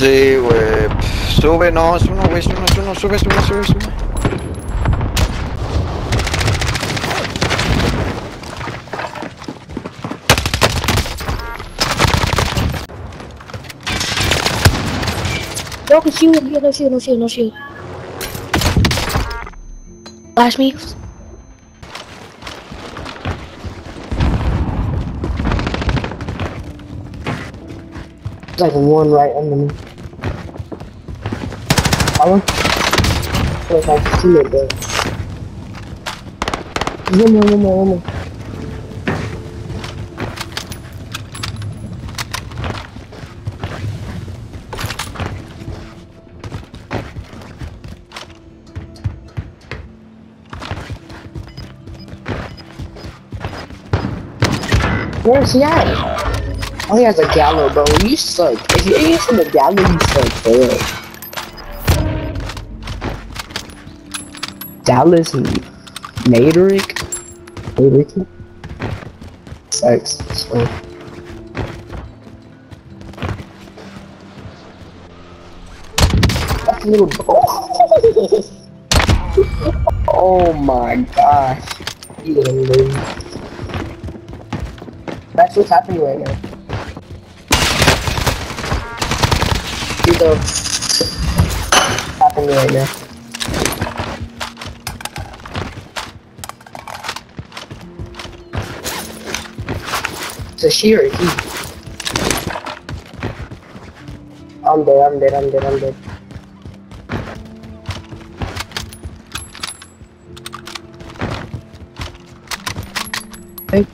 Sí, güey. Sube, no, es uno, güey, es uno, es uno, sube, sube, sube, sube. No, shield, yeah, no shield, no shield, no shield. Flash me. There's like one right under me. Follow? I like I see it there. One more, one more, one more. Where's he at? Oh, he has a gallo, bro. You suck. If you ain't from the gallo, you suck, bro. Dallas and Naderick? Naderick? Sucks. So. That's a little. oh my gosh. You didn't. That's what's happening right now. See the happening right now. It's a she? I'm dead, I'm dead, I'm dead, I'm dead. Hey.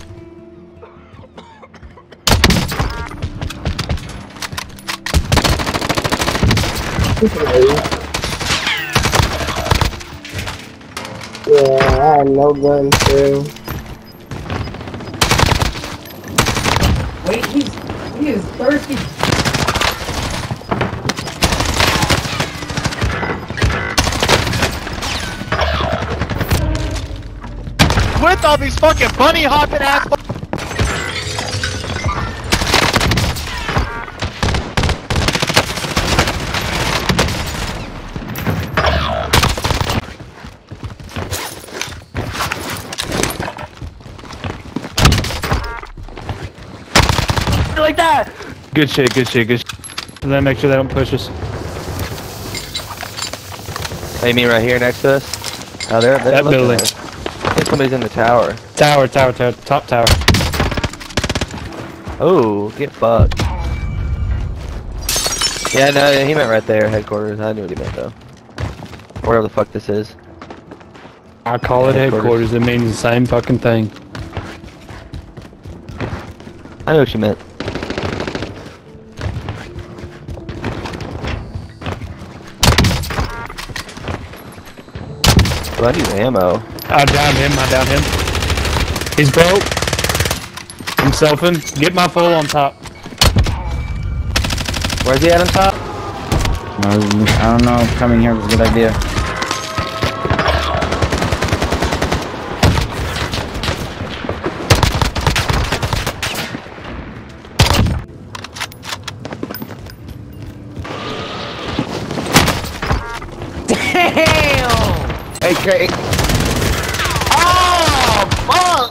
Yeah, I had no gun too. Wait, he's he is thirsty. With all these fucking bunny hopping ass. Like that. Good shit, good shit, good shit. And then make sure they don't push us. Hey, me right here next to us. Oh, they're, they're That looking building. I think somebody's in the tower. Tower, tower, tower, top tower. Oh, get fucked. Yeah, no, he meant right there, headquarters. I knew what he meant though. Wherever the fuck this is. I call it Headquarters. headquarters. It means the same fucking thing. I know what you meant. Well, I need ammo. I downed him. I downed him. He's broke. I'm selfing. Get my full on top. Where's he at on top? I don't know. Coming here was a good idea. AK. Oh, fuck!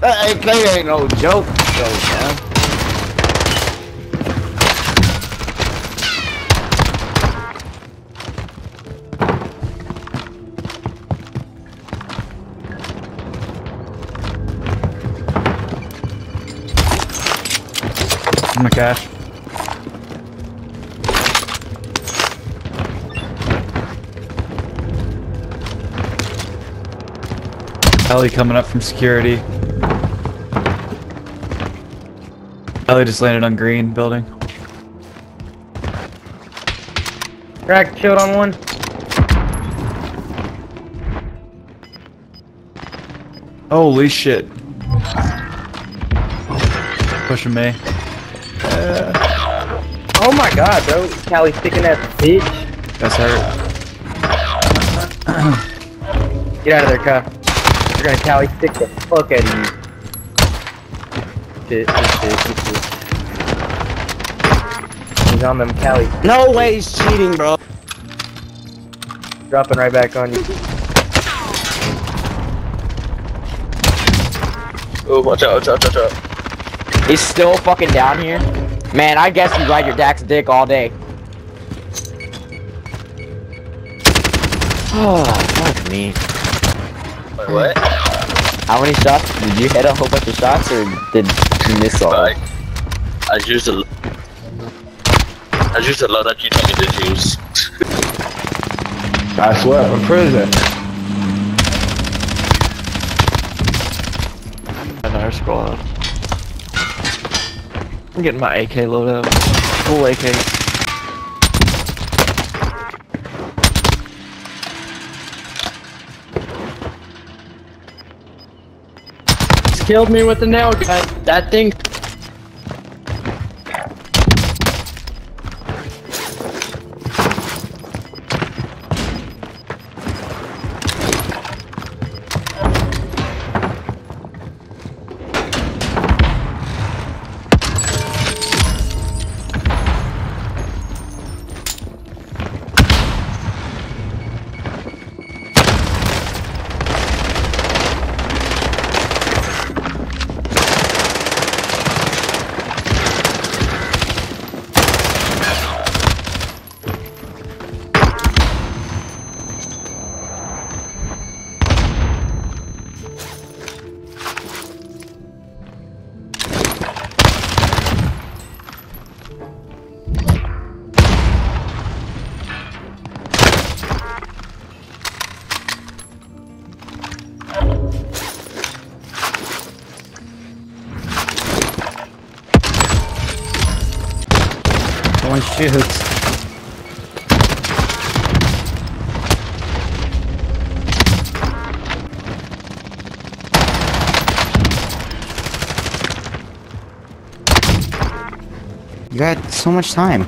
That AK ain't no joke, though, man. In the cash. Ellie coming up from security. Ellie just landed on green building. Crack shield on one. Holy shit. Pushing me. Uh, oh my god, bro. Kali sticking that bitch. That's hurt. Get out of there, Cuff. You're gonna Kali stick the fuck out of you. Shit, shit, shit, shit, shit. He's on them Kali. No way he's cheating, bro. Dropping right back on you. Oh, watch out, watch out, watch out. He's still fucking down here. Man, I guess you ride your Dax dick all day. Oh, fuck me. Wait, what? How many shots? Did you hit a whole bunch of shots or did you miss all? I, I used a, I used a lot that you told me to use. I swear, from prison. Another squad. I'm getting my AK loaded up. Full AK. Killed me with the nail gun. That thing. One shoots. You had so much time.